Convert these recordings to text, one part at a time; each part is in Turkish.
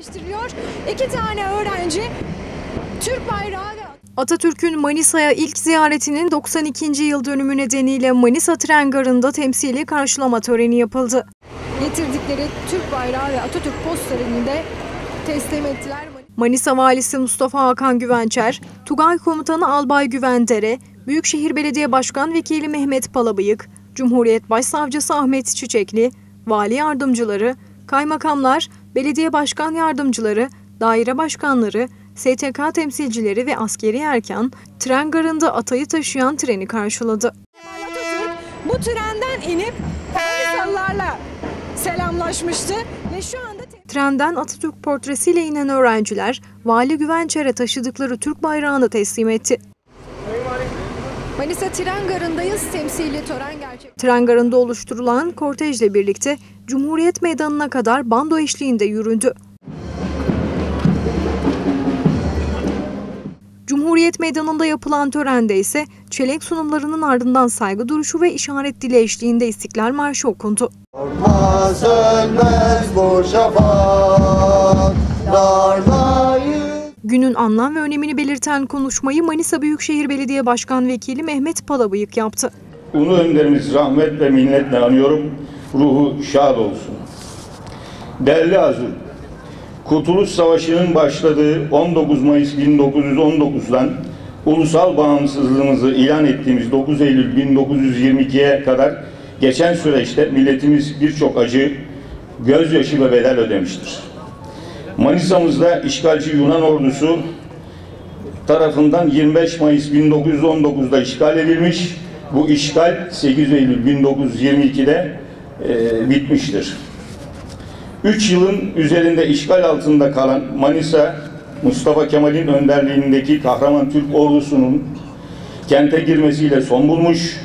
Eleştiriyor. İki tane öğrenci Türk bayrağı Atatürk'ün Manisa'ya ilk ziyaretinin 92. yıl dönümü nedeniyle Manisa Tren Garı'nda temsili karşılama töreni yapıldı. getirdikleri Türk bayrağı ve Atatürk posterini de teslim ettiler. Manisa Valisi Mustafa Hakan Güvençer, Tugay Komutanı Albay Güvendere, Büyükşehir Belediye Başkan Vekili Mehmet Palabıyık, Cumhuriyet Başsavcısı Ahmet Çiçekli, vali yardımcıları, kaymakamlar, belediye başkan yardımcıları, daire başkanları, STK temsilcileri ve askeri erkan tren garında atayı taşıyan treni karşıladı. Bu trenden inip Manisalılarla selamlaşmıştı ve şu anda Trenden Atatürk portresiyle inen öğrenciler, Vali Güvençer'e taşıdıkları Türk bayrağını teslim etti. Manisa tren garındayız. Temsili tören gerçek. Tren garında oluşturulan kortejle birlikte Cumhuriyet Meydanı'na kadar bando eşliğinde yüründü. Cumhuriyet Meydanı'nda yapılan törende ise çelenk sunumlarının ardından saygı duruşu ve işaret dili eşliğinde İstiklal Marşı okundu. Korkma sönmez bu şafaklardayız. Günün anlam ve önemini belirten konuşmayı Manisa Büyükşehir Belediye Başkan Vekili Mehmet Palabıyık yaptı. Ulu önderimiz rahmet ve minnetle anıyorum. Ruhu şad olsun. Değerli Azul, Kurtuluş Savaşı'nın başladığı 19 Mayıs 1919'dan ulusal bağımsızlığımızı ilan ettiğimiz 9 Eylül 1922'ye kadar geçen süreçte milletimiz birçok acı, gözyaşı ve bedel ödemiştir. Manisa'mızda işgalci Yunan ordusu tarafından 25 Mayıs 1919'da işgal edilmiş. Bu işgal 8 Eylül 1922'de e, bitmiştir. 3 yılın üzerinde işgal altında kalan Manisa, Mustafa Kemal'in önderliğindeki kahraman Türk ordusunun kente girmesiyle son bulmuş.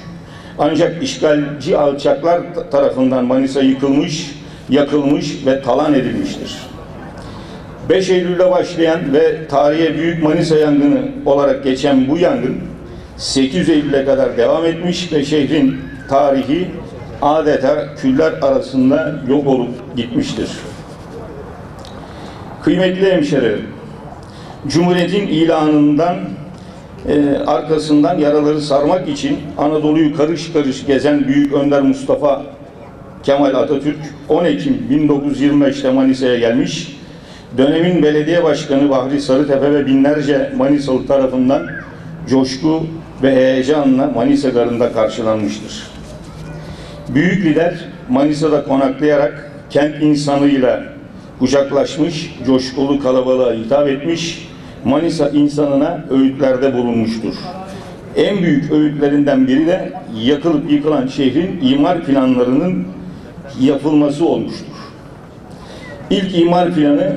Ancak işgalci alçaklar tarafından Manisa yıkılmış, yakılmış ve talan edilmiştir. 5 Eylül'de başlayan ve tarihe Büyük Manisa yangını olarak geçen bu yangın 8 Eylül'e kadar devam etmiş ve şehrin tarihi adeta küller arasında yok olup gitmiştir. Kıymetli hemşehrilerim, Cumhuriyet'in ilanından e, arkasından yaraları sarmak için Anadolu'yu karış karış gezen Büyük Önder Mustafa Kemal Atatürk 10 Ekim 1925'te Manisa'ya gelmiş. Dönemin belediye başkanı Bahri Sarıtepe ve binlerce Manisalı tarafından coşku ve heyecanla Manisa Garı'nda karşılanmıştır. Büyük lider Manisa'da konaklayarak kent insanıyla kucaklaşmış, coşkulu kalabalığa hitap etmiş, Manisa insanına öğütlerde bulunmuştur. En büyük öğütlerinden biri de yakılıp yıkılan şehrin imar planlarının yapılması olmuştur. İlk imar planı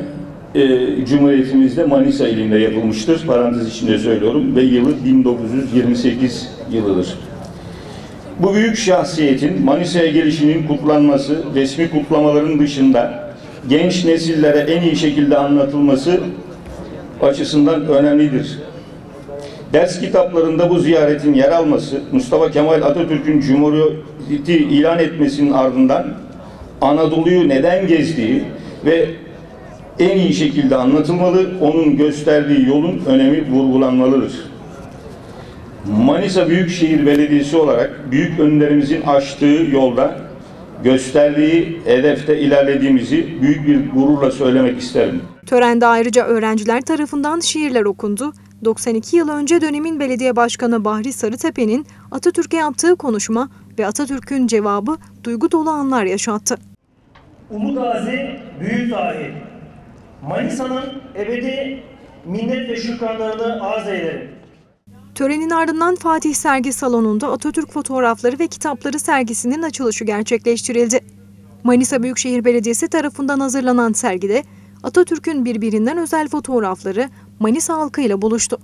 e, Cumhuriyetimizde Manisa ilinde yapılmıştır. Parantez içinde söylüyorum ve yılı 1928 yılıdır. Bu büyük şahsiyetin Manisa'ya gelişinin kutlanması, resmi kutlamaların dışında genç nesillere en iyi şekilde anlatılması açısından önemlidir. Ders kitaplarında bu ziyaretin yer alması, Mustafa Kemal Atatürk'ün Cumhuriyeti ilan etmesinin ardından Anadolu'yu neden gezdiği ve en iyi şekilde anlatılmalı, onun gösterdiği yolun önemi vurgulanmalıdır. Manisa Büyükşehir Belediyesi olarak büyük önderimizin açtığı yolda gösterdiği hedefte ilerlediğimizi büyük bir gururla söylemek isterim. Törende ayrıca öğrenciler tarafından şiirler okundu. 92 yıl önce dönemin belediye başkanı Bahri Sarıtepe'nin Atatürk'e yaptığı konuşma ve Atatürk'ün cevabı duygu dolu anlar yaşattı. Ulu Gazi Büyük Dahi Manisa'nın ebedi minnet ve şükranlarını arz ederim. Törenin ardından Fatih Sergi Salonu'nda Atatürk fotoğrafları ve kitapları sergisinin açılışı gerçekleştirildi. Manisa Büyükşehir Belediyesi tarafından hazırlanan sergide Atatürk'ün birbirinden özel fotoğrafları Manisa halkıyla buluştu.